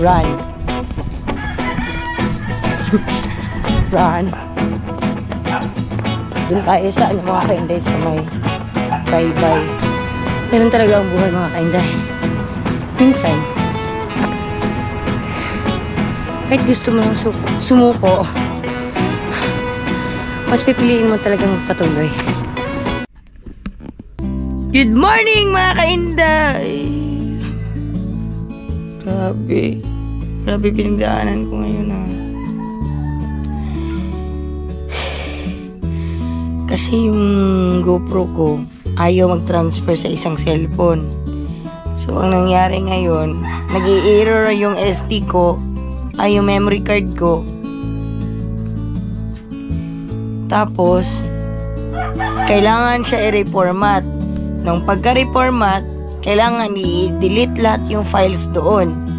Run. Run. Doon tayo sa ano mga kainday sa may bye-bye. Ganun talaga ang buhay mga kainday. Minsan, kahit gusto mo lang su sumuko, mas pipiliin mo talagang magpatuloy. Good morning mga kainday! Grabe. Grabe pinagdaanan ko ngayon ha. Kasi yung GoPro ko ayaw mag-transfer sa isang cellphone. So, ang nangyari ngayon, nag error yung SD ko, ay yung memory card ko. Tapos, kailangan siya i-reformat. Nung pagka-reformat, kailangan i-delete lahat yung files doon.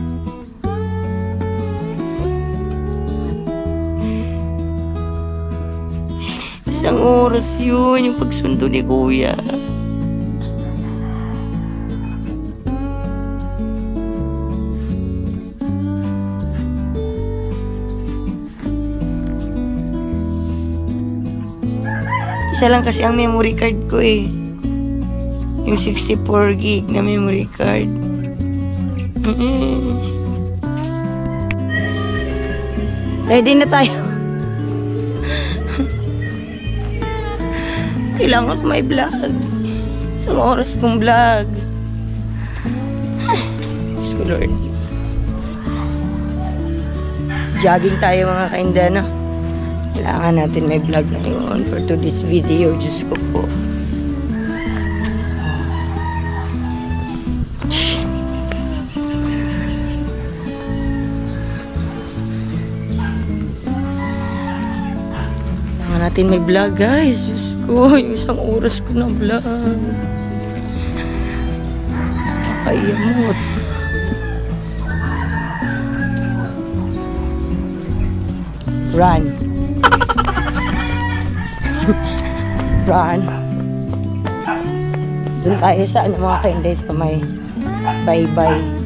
Oras yun, yung pagsundo ni kuya. Isa lang kasi ang memory card ko eh. Yung 64 gig na memory card. Ready na tayo. Kailangan ko may vlog. Isang oras kong vlog. Diyos ko Lord. Jogging tayo mga kainda, no? Kailangan natin may vlog ngayon for today's video. Diyos ko po. Natin may vlog, guys. Diyos ko, yung isang oras ko na vlog. Nakakayamot. Run. Run. Doon tayo sa ano mga kainday sa may bye-bye.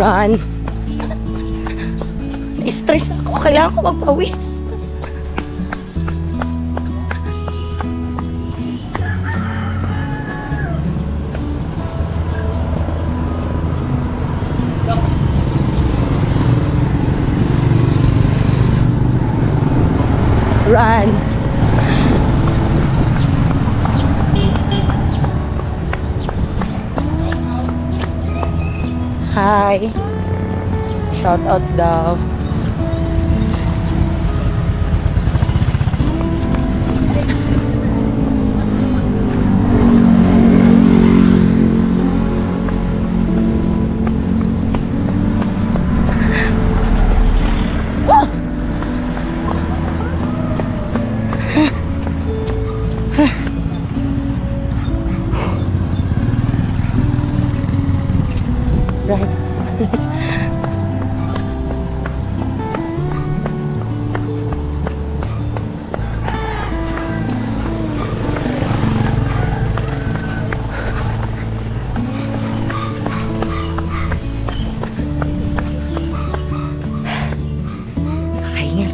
Run. Na-stress ako. Kailangan ko magpawis. Run. Hi. Shout out daw.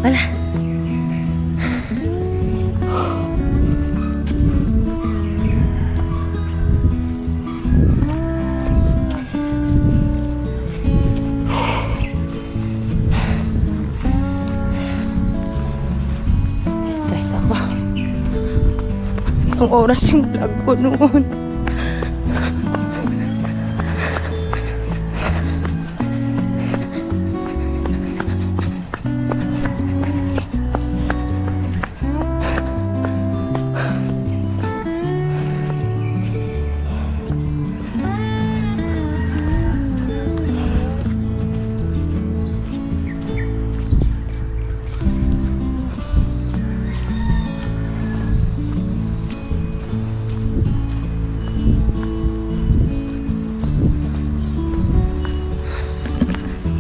Pala. Stress ako. Isang oras yung vlog ko noon.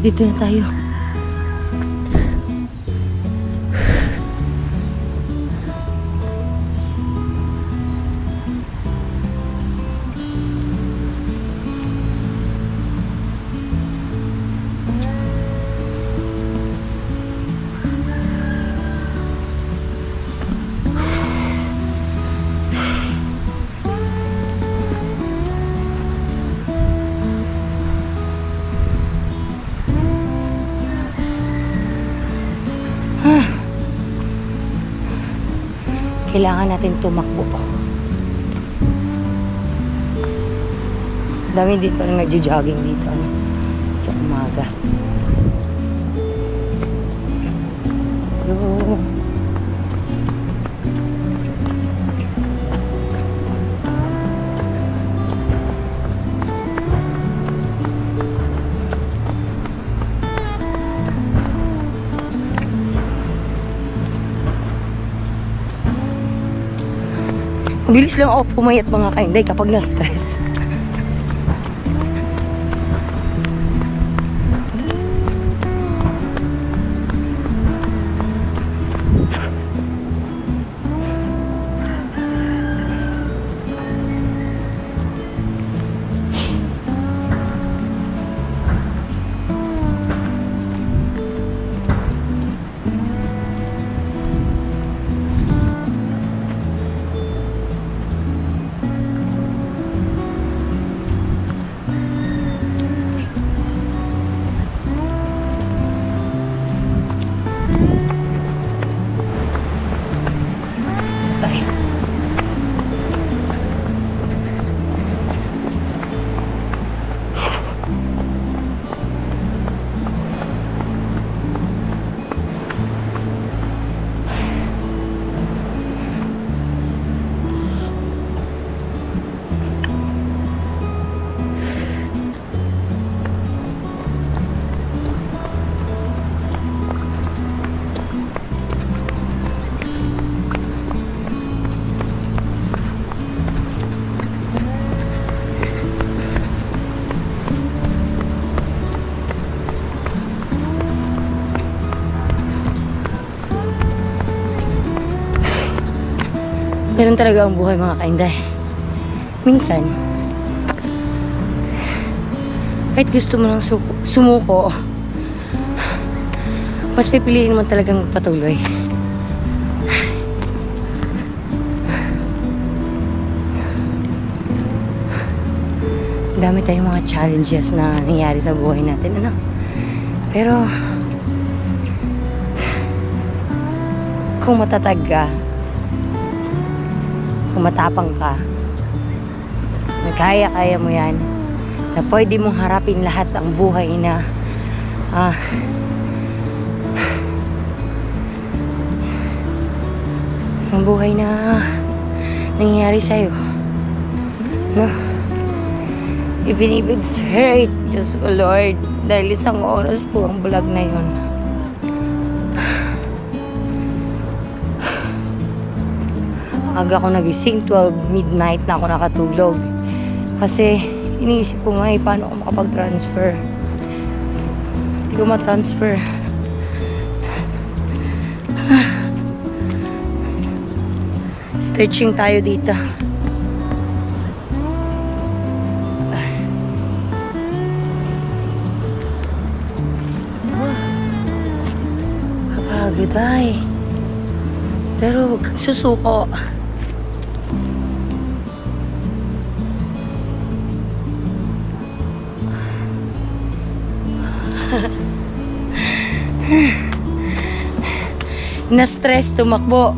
Dito na tayo. Kailangan natin tumakbo. Dami din parang nagja-jogging dito ano, sa umaga. So, Bilis lang ako pumayat mga kainday kapag na-stress. Talaga ang buhay mga kainday. Minsan, kahit gusto mo nang su- sumuko, mas pipiliin mo talagang magpatuloy. Dami tayong mga challenges na nangyayari sa buhay natin, ano? Pero, kung matatag ka, kung matapang ka, kaya-kaya mo yan, na pwede mong harapin lahat ang buhay na ah, ang buhay na nangyayari sa'yo. No? Even if it's hurt, just oh Lord, dahil isang oras po ang bulag na yun. Aga ko nagising, 12 midnight na ako nakatulog. Kasi iniisip ko nga eh, paano ako makapag-transfer. Hindi ko ma-transfer. Stretching tayo dito. Kapagod ay. Pero huwag kang susuko. Na-stress tumakbo.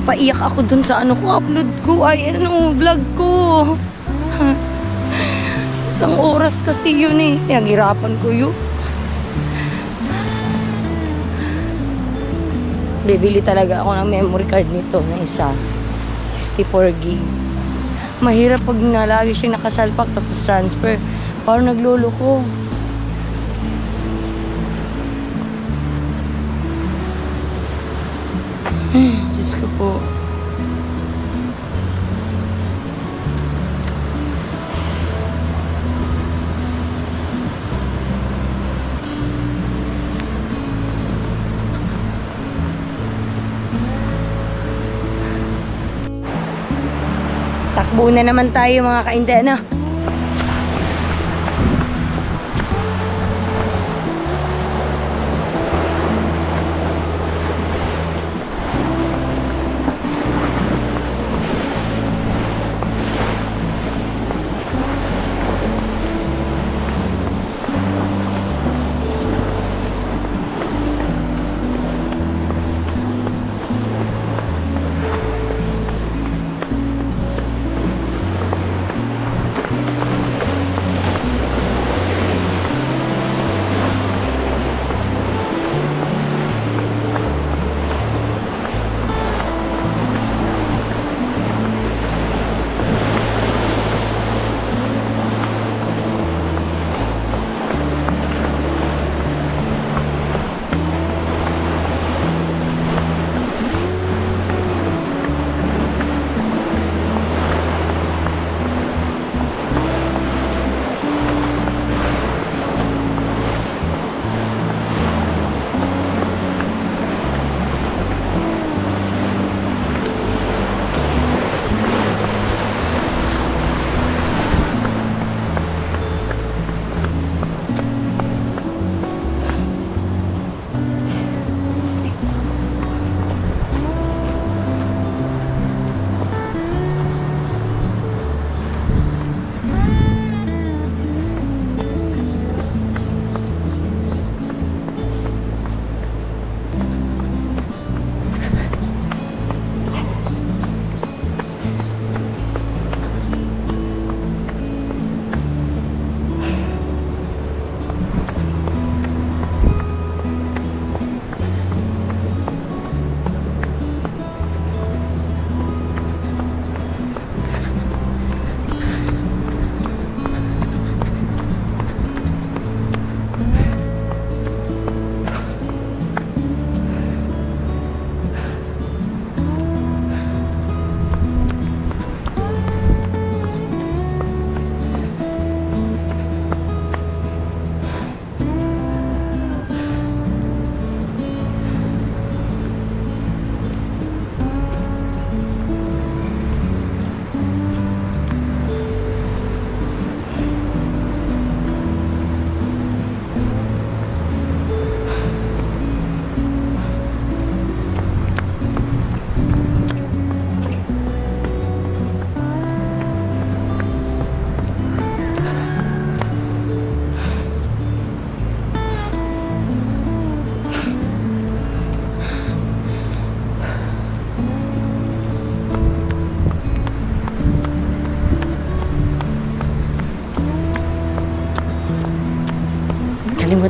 Papaiyak ako dun sa ano ko, upload ko, ay ano, vlog ko. Isang oras kasi yun eh. Naghirapan ko yun. Bibili talaga ako ng memory card nito na isa. 64 gig. Mahirap pag na lagi siya nakasalpak tapos transfer. Parang naglolo ko. Diyos ko po. Takbo na naman tayo mga kainde na.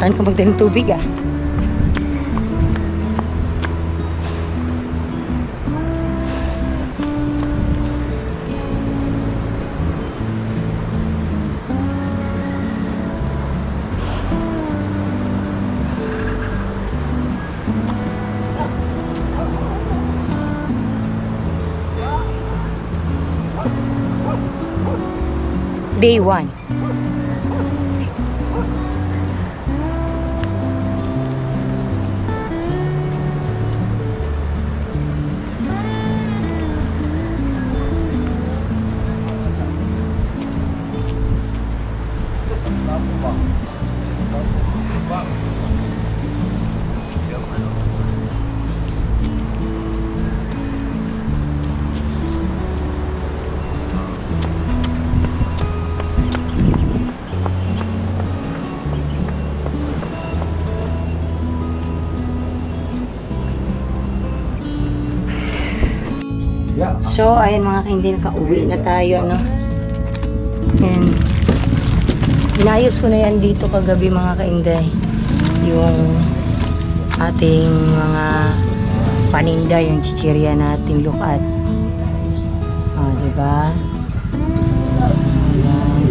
Kalimutan ko magdaling tubig ah. Day 1. So, ayan mga kaindi, nakauwi na tayo, ano. And, inayos ko na yan dito kagabi mga kainday. Yung ating mga paninda, yung chichirya nating lukat. Ah, di ba? Ayan.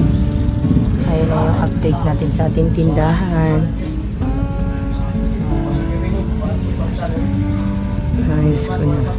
Na yung update natin sa ating tindahan. Ayos ko na.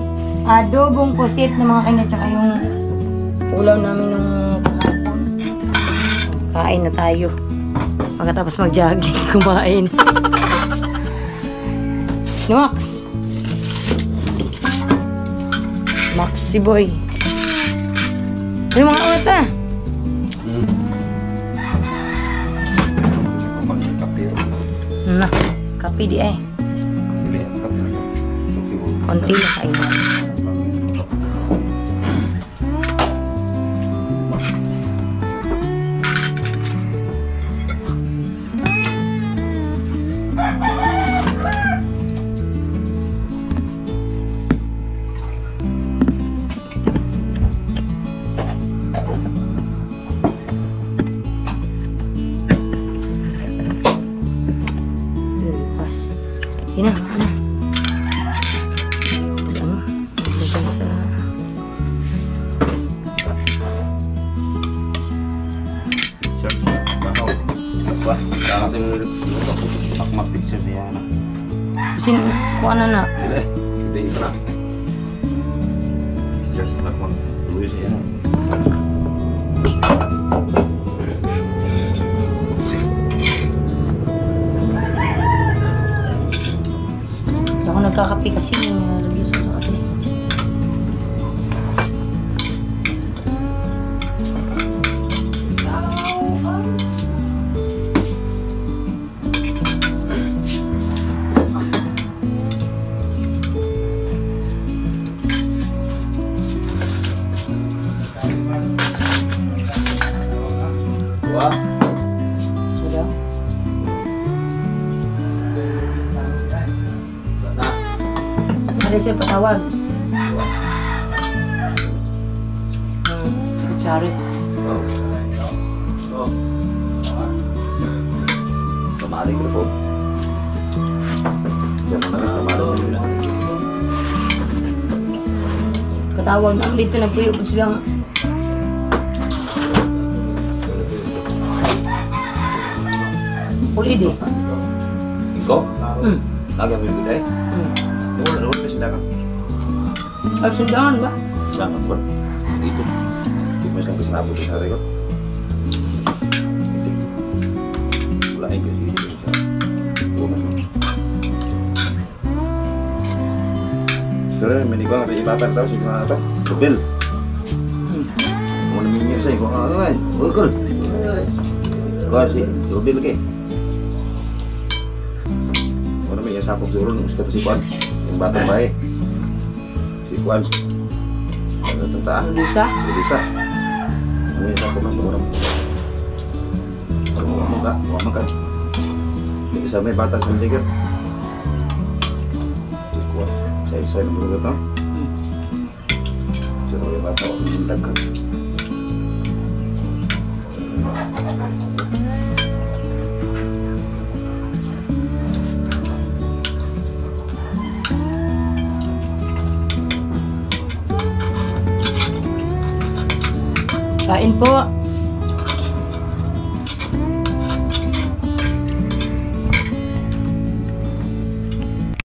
Adobong pusit na mga kanya, tsaka yung ulam namin nung kahapon. Kain na tayo. Pagkatapos mag-jogging, kumain. Ni Max. Maxi boy. Ano mga. Pakai kafe. Na, kape di eh. Konti na kainan. Lupas. Wah, kaya kasi mo luto. Akmak picture niya na. Kasi, kuha na na. Dili. Hindi ito na. Just akmak. Luis niya na. Hindi ako nagkakape kasi nilagay Wah. Sudah. Ada siya patawag. Hmm, kutsari. Oh. Oh. Nak kemari dulu. Patawag na dito nagpuyo po silang ulid eh. Kau? Hmm. Agak begitu deh. Hmm. Nuhun, nuhun na sila ka. Ay, sundangan ba? Sangat pun. Itu. Di mas lang kasi nabot sa ko. Wala ay kasi dito sa. Bumas mo. Sir, may ko ang ibatan tao si mga ito. Rubil. Hmm. Mo na minyo sa ko. Ay, bukol. Kuha si Rubil ke. sampuk turun terus kata si kuan yang batang baik. Si kuan ada tentang bisa bisa ini saya pernah berorang kalau mau nggak mau makan. Jadi sampai batas nanti kan. Si kuan saya saya belum tahu sudah boleh batas mendekat kan. Kain po.